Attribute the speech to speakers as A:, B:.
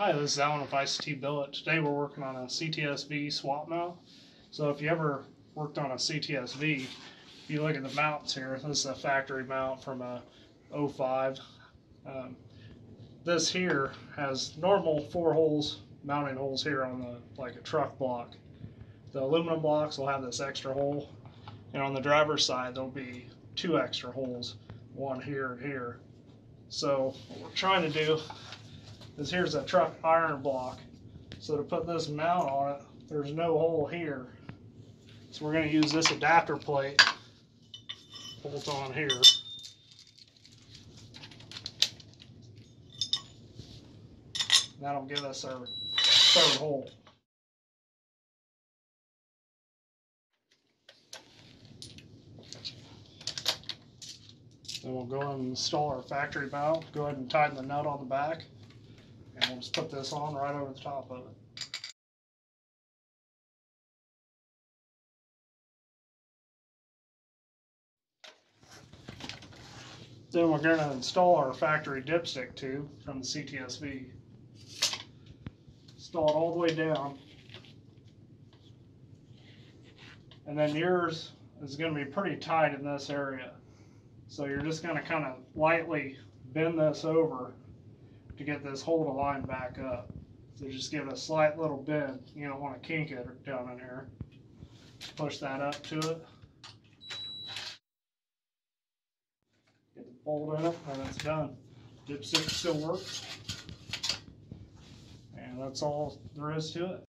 A: Hi, this is Alan with ICT Billet. Today we're working on a CTSV swap mount. So if you ever worked on a CTSV, if you look at the mounts here, this is a factory mount from a 05. Um, this here has normal four holes, mounting holes here on the like a truck block. The aluminum blocks will have this extra hole, and on the driver's side there'll be two extra holes, one here and here. So what we're trying to do is here's a truck iron block. So to put this mount on it, there's no hole here. So we're going to use this adapter plate, bolt on here. That'll give us our third hole. Then we'll go and install our factory mount. Go ahead and tighten the nut on the back. And we'll just put this on right over the top of it. Then we're going to install our factory dipstick tube from the CTSV. Install it all the way down. And then yours is going to be pretty tight in this area. So you're just going to kind of lightly bend this over to get this hole to line back up. So just give it a slight little bend. You don't want to kink it down in here. Push that up to it. Get the bolt in it and it's done. Dipstick still works. And that's all there is to it.